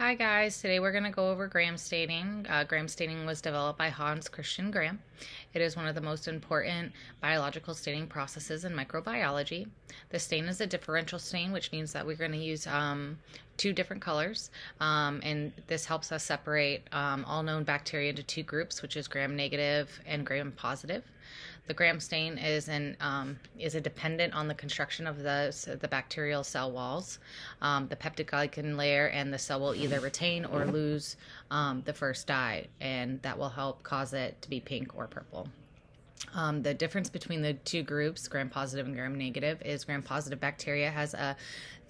Hi guys, today we're going to go over gram staining. Uh, gram staining was developed by Hans Christian Gram. It is one of the most important biological staining processes in microbiology. The stain is a differential stain, which means that we're going to use um, two different colors, um, and this helps us separate um, all known bacteria into two groups, which is gram negative and gram positive. The gram stain is an um, is a dependent on the construction of the the bacterial cell walls. Um, the peptidoglycan layer and the cell will either retain or lose um, the first dye, and that will help cause it to be pink or purple. Um, the difference between the two groups, gram positive and gram negative, is gram positive bacteria has a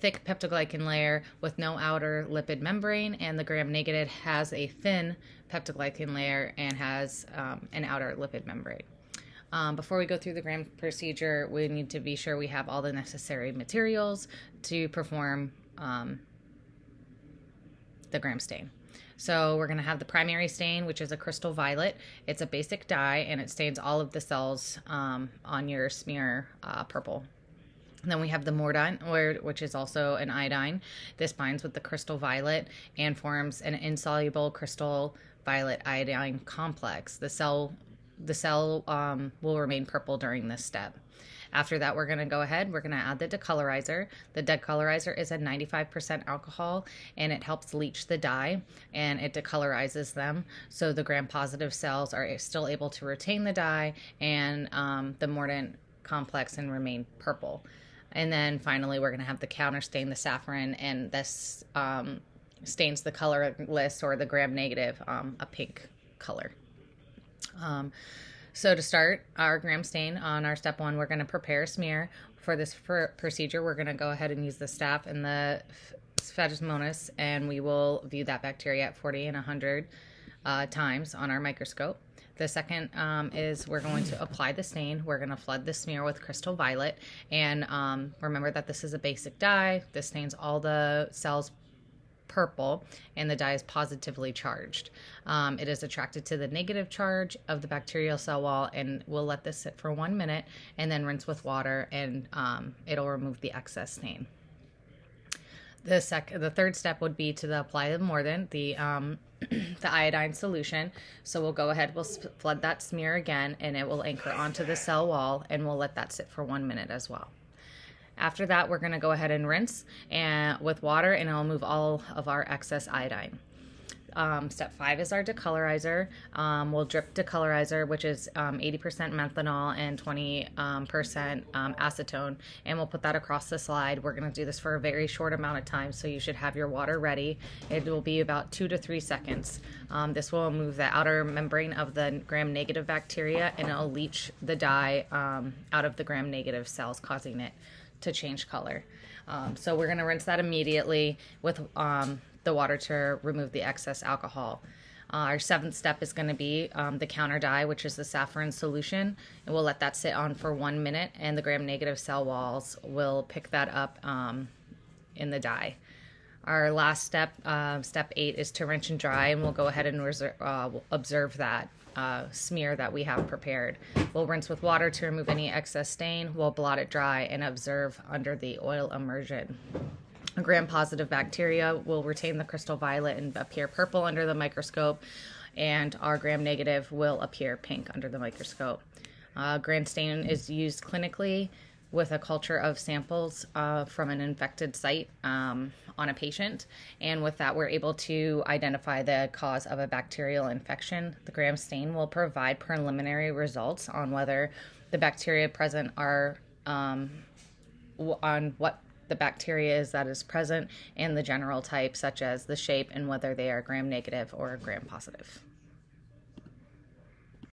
thick peptidoglycan layer with no outer lipid membrane, and the gram negative has a thin peptidoglycan layer and has um, an outer lipid membrane. Um, before we go through the gram procedure, we need to be sure we have all the necessary materials to perform um, the gram stain. So we're going to have the primary stain, which is a crystal violet. It's a basic dye, and it stains all of the cells um, on your smear uh, purple. And then we have the mordant, which is also an iodine. This binds with the crystal violet and forms an insoluble crystal violet iodine complex. The cell the cell um, will remain purple during this step. After that, we're going to go ahead, we're going to add the decolorizer. The decolorizer is a 95% alcohol and it helps leach the dye and it decolorizes them. So the gram positive cells are still able to retain the dye and um, the mordant complex and remain purple. And then finally, we're going to have the counter stain, the safranin, and this um, stains the colorless or the gram negative um, a pink color. Um, so to start our gram stain on our step one, we're going to prepare a smear. For this procedure, we're going to go ahead and use the staph and the Pseudomonas, and we will view that bacteria at 40 and 100 uh, times on our microscope. The second um, is we're going to apply the stain. We're going to flood the smear with crystal violet. And um, remember that this is a basic dye. This stains all the cells purple and the dye is positively charged. Um, it is attracted to the negative charge of the bacterial cell wall and we'll let this sit for one minute and then rinse with water and um, it'll remove the excess stain. The sec the third step would be to apply the mordant, the um, the iodine solution. So we'll go ahead, we'll flood that smear again, and it will anchor onto the cell wall, and we'll let that sit for one minute as well. After that, we're going to go ahead and rinse and with water and it'll move all of our excess iodine. Um, step five is our decolorizer. Um, we'll drip decolorizer, which is um, 80% methanol and 20% um, um, acetone, and we'll put that across the slide. We're going to do this for a very short amount of time, so you should have your water ready. It will be about two to three seconds. Um, this will remove the outer membrane of the gram-negative bacteria, and it'll leach the dye out of the gram-negative cells, causing it to change color. Um, so we're going to rinse that immediately with um, the water to remove the excess alcohol. Uh, our seventh step is going to be um, the counter dye, which is the saffron solution. And we'll let that sit on for one minute, and the gram negative cell walls will pick that up um, in the dye. Our last step, uh, step eight, is to rinse and dry, and we'll go ahead and reserve, uh, observe that uh, smear that we have prepared. We'll rinse with water to remove any excess stain. We'll blot it dry and observe under the oil immersion. Gram-positive bacteria will retain the crystal violet and appear purple under the microscope, and our gram-negative will appear pink under the microscope. Uh, gram stain is used clinically with a culture of samples uh, from an infected site um, on a patient. And with that, we're able to identify the cause of a bacterial infection. The gram stain will provide preliminary results on whether the bacteria present are um, on what the bacteria is that is present and the general type, such as the shape and whether they are gram negative or gram positive.